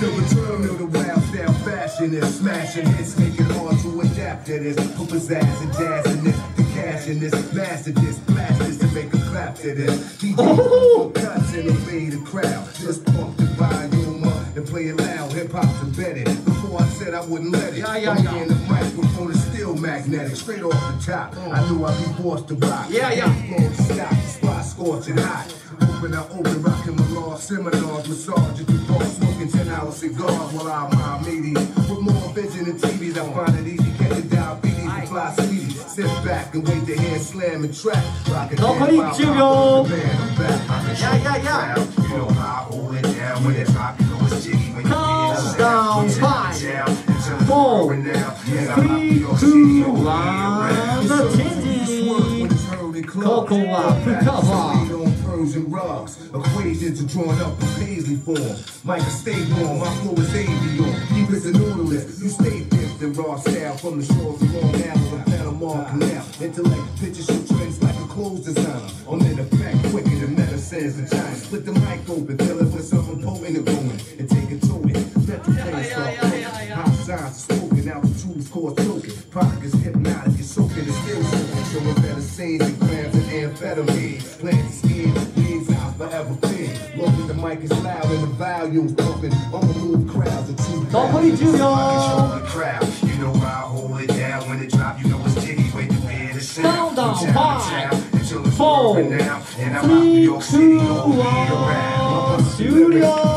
the return of the wild style fashion is smashing hits, make it hard to adapt to this. Put pizzazz and jazz in this, the cash in this, master this, blast this to make a clap to this. DJ Oh. cuts and obey the crowd. Just pump the volume up and play it loud. Hip hop's embedded. Before I said I wouldn't let it. Yeah, yeah, yeah. in the microphone is still magnetic, straight off the top. Oh. I knew I'd be forced to rock. Yeah, yeah. Stop, spot scorching hot. Open I open, rocking my law seminars, massage around with cigars while I mind meaties. With more vision and TVs, I find it easy catching diabetes fly sleazy. Sit back and wait to hear slam and trap. Rockin' no, hand, pop, pop, pop, I'm yeah, yeah, yeah. You it down five, four, three, two, one, the Tindy. Cocoa, cocoa, Persian rugs. Equations are drawn up in paisley form. Micah stay warm, my flow is avion. Keep it a nautilus. You stay dipped in raw style from the shores of Long Island and Panama Canal. Intellect pictures show trends like a clothes designer. I'm in effect quicker than medicines in China. Split the mic open, fill it with something potent and going. And take it to it. Let the place start. Hot signs are spoken, altitudes cause choking. Product is hypnotic, you're soaking, it's still soaking. Showing better scenes and grams and amphetamine. Plant skin, mic is loud and the volume's pumping. I'ma move crowds of two. Don't put it, you y'all. crowd. You know I hold it down when it drop. You know it's diggy when you hear the sound. Down, down, five, four, three, two, one. Studio.